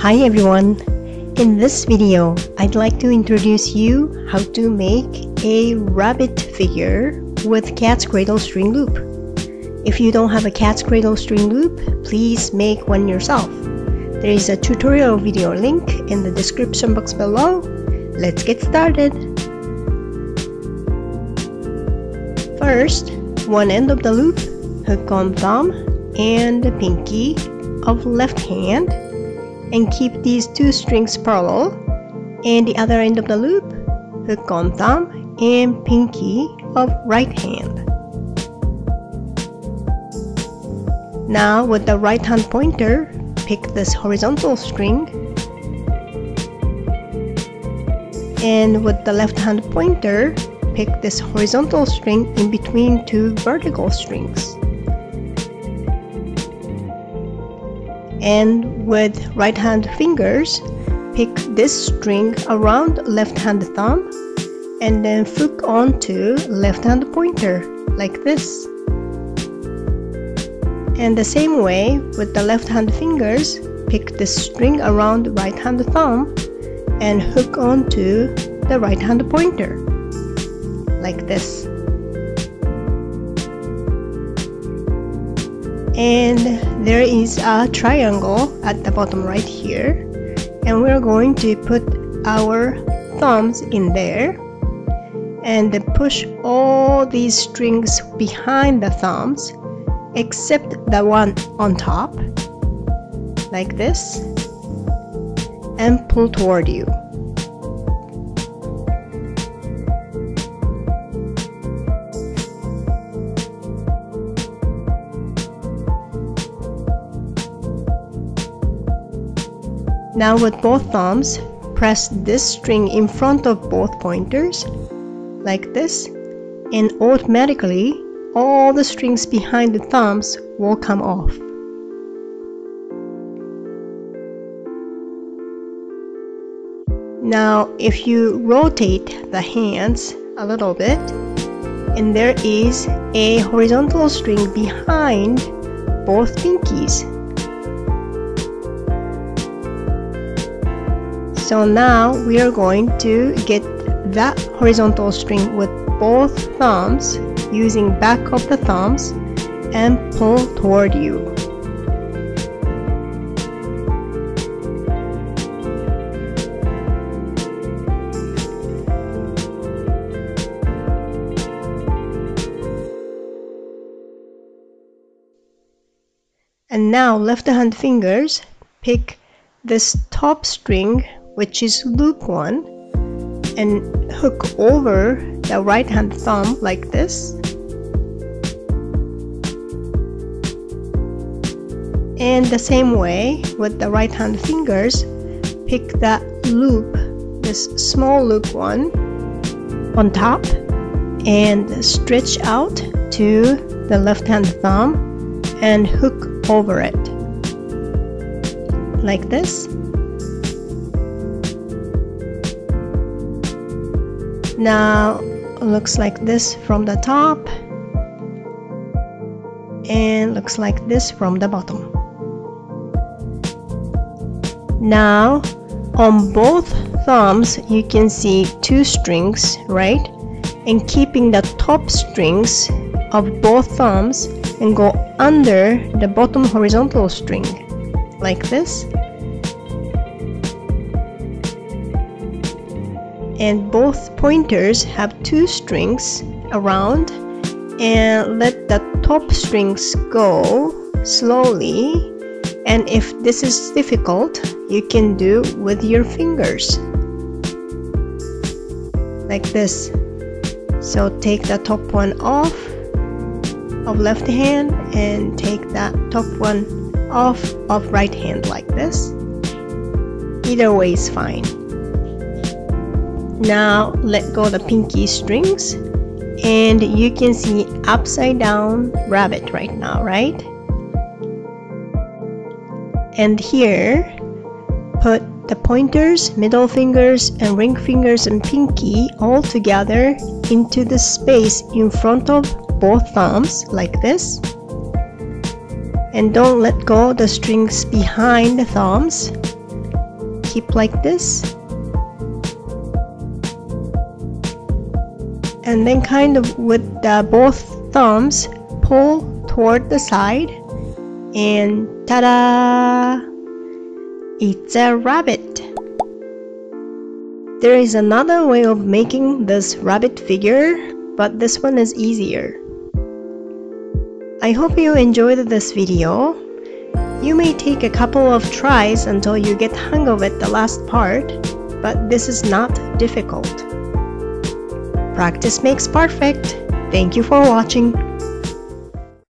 Hi everyone! In this video, I'd like to introduce you how to make a rabbit figure with cat's cradle string loop. If you don't have a cat's cradle string loop, please make one yourself. There is a tutorial video link in the description box below. Let's get started! First, one end of the loop, hook on thumb and the pinky of left hand and keep these two strings parallel and the other end of the loop hook on thumb and pinky of right hand. Now with the right hand pointer pick this horizontal string and with the left hand pointer pick this horizontal string in between two vertical strings. And with right hand fingers pick this string around left hand thumb and then hook onto left hand pointer like this. And the same way with the left hand fingers pick the string around right hand thumb and hook onto the right hand pointer like this and there is a triangle at the bottom right here. And we're going to put our thumbs in there. And push all these strings behind the thumbs except the one on top like this and pull toward you Now with both thumbs, press this string in front of both pointers, like this, and automatically all the strings behind the thumbs will come off. Now if you rotate the hands a little bit, and there is a horizontal string behind both pinkies So now we are going to get that horizontal string with both thumbs using back of the thumbs and pull toward you. And now left hand fingers pick this top string which is loop 1 and hook over the right hand thumb like this. And the same way with the right hand fingers pick that loop this small loop one on top and stretch out to the left hand thumb and hook over it. Like this now looks like this from the top. And looks like this from the bottom. Now on both thumbs you can see two strings right? And keeping the top strings of both thumbs and go under the bottom horizontal string like this and both pointers have two strings around. And let the top strings go slowly. And if this is difficult you can do with your fingers. Like this. So take the top one off of left hand and take that top one off of right hand like this. Either way is fine now let go the pinky strings. And you can see upside down rabbit right now right? And here put the pointers middle fingers and ring fingers and pinky all together into the space in front of both thumbs like this. And don't let go the strings behind the thumbs. Keep like this and then kind of with uh, both thumbs pull toward the side and ta-da! It's a rabbit. There is another way of making this rabbit figure but this one is easier. I hope you enjoyed this video. You may take a couple of tries until you get hung of it the last part but this is not difficult Practice makes perfect. Thank you for watching.